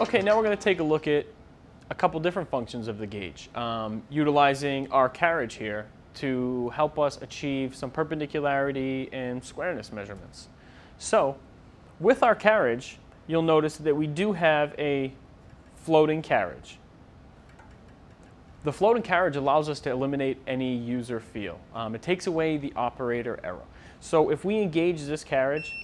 Okay, now we're going to take a look at a couple different functions of the gauge, um, utilizing our carriage here to help us achieve some perpendicularity and squareness measurements. So, with our carriage, you'll notice that we do have a floating carriage. The floating carriage allows us to eliminate any user feel. Um, it takes away the operator error. So if we engage this carriage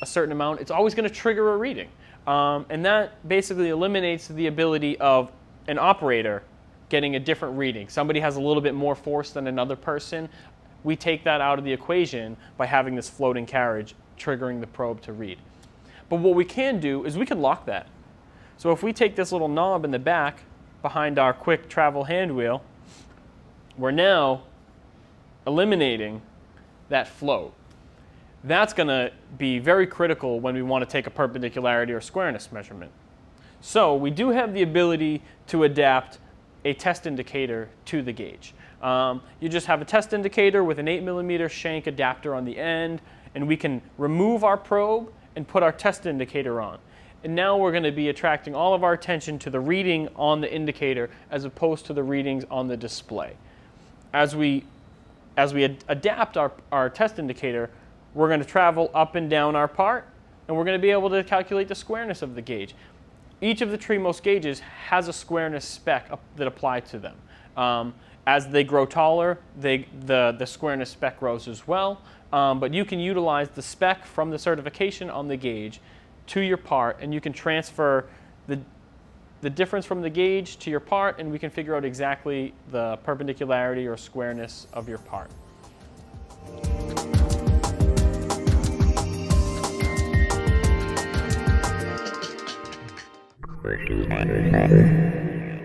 a certain amount, it's always going to trigger a reading. Um, and that basically eliminates the ability of an operator getting a different reading. Somebody has a little bit more force than another person. We take that out of the equation by having this floating carriage triggering the probe to read. But what we can do is we can lock that. So if we take this little knob in the back behind our quick travel hand wheel, we're now eliminating that float. That's going to be very critical when we want to take a perpendicularity or squareness measurement. So we do have the ability to adapt a test indicator to the gauge. Um, you just have a test indicator with an 8 millimeter shank adapter on the end, and we can remove our probe and put our test indicator on. And now we're going to be attracting all of our attention to the reading on the indicator as opposed to the readings on the display. As we, as we ad adapt our, our test indicator, we're going to travel up and down our part, and we're going to be able to calculate the squareness of the gauge. Each of the Trimos gauges has a squareness spec that applies to them. Um, as they grow taller, they, the, the squareness spec grows as well. Um, but you can utilize the spec from the certification on the gauge to your part, and you can transfer the, the difference from the gauge to your part, and we can figure out exactly the perpendicularity or squareness of your part. You.